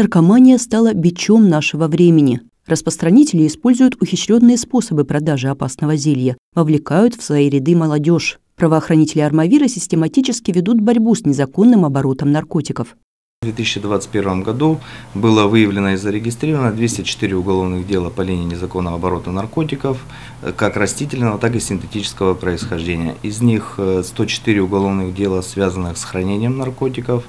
Наркомания стала бичом нашего времени. Распространители используют ухищренные способы продажи опасного зелья, вовлекают в свои ряды молодежь. Правоохранители Армавира систематически ведут борьбу с незаконным оборотом наркотиков. В 2021 году было выявлено и зарегистрировано 204 уголовных дела по линии незаконного оборота наркотиков, как растительного, так и синтетического происхождения. Из них 104 э, уголовных дела, связанных с хранением наркотиков,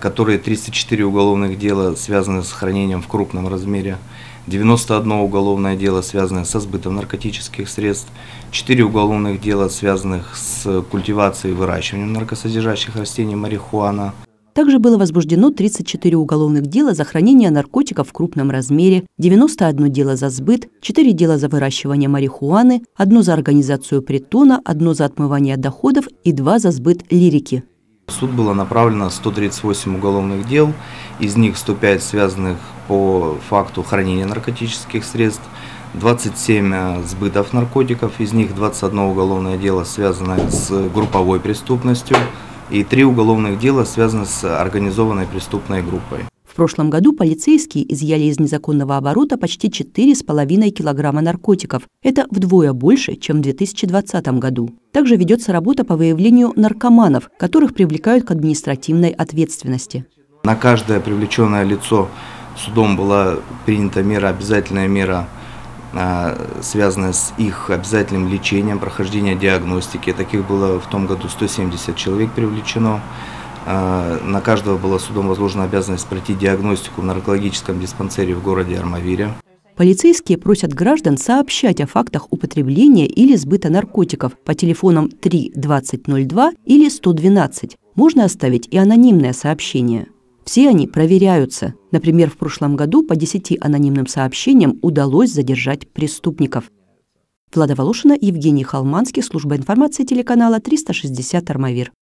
которые 304 уголовных дела, связаны с хранением в крупном размере, 91 уголовное дело, связанное со сбытом наркотических средств, 4 уголовных дела, связанных с культивацией и выращиванием наркосодержащих растений марихуана. Также было возбуждено 34 уголовных дела за хранение наркотиков в крупном размере, 91 дело за сбыт, 4 дела за выращивание марихуаны, одно за организацию притона, одно за отмывание доходов и два за сбыт лирики. Суд было направлено 138 уголовных дел, из них 105 связанных по факту хранения наркотических средств, 27 э, сбытов наркотиков, из них 21 уголовное дело связано с групповой преступностью и 3 уголовных дела связаны с организованной преступной группой. В прошлом году полицейские изъяли из незаконного оборота почти 4,5 килограмма наркотиков. Это вдвое больше, чем в 2020 году. Также ведется работа по выявлению наркоманов, которых привлекают к административной ответственности. На каждое привлеченное лицо судом была принята мера, обязательная мера, а, связанная с их обязательным лечением, прохождением диагностики. Таких было в том году 170 человек привлечено. А, на каждого была судом возложена обязанность пройти диагностику в наркологическом диспансере в городе Армавире. Полицейские просят граждан сообщать о фактах употребления или сбыта наркотиков по телефонам 3 2002 или 112. Можно оставить и анонимное сообщение. Все они проверяются. Например, в прошлом году по 10 анонимным сообщениям удалось задержать преступников. Влада Волошина, Евгений Халманский, служба информации телеканала 360 «Армавир».